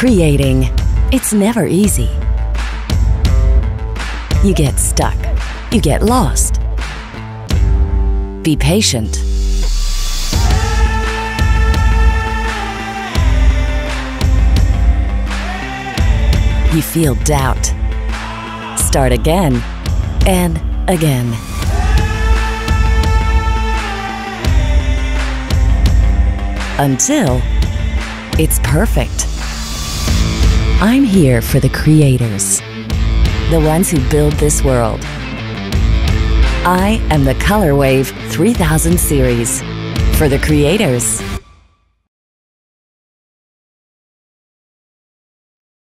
Creating. It's never easy. You get stuck. You get lost. Be patient. You feel doubt. Start again and again. Until it's perfect. I'm here for the creators, the ones who build this world. I am the Colorwave 3000 series for the creators.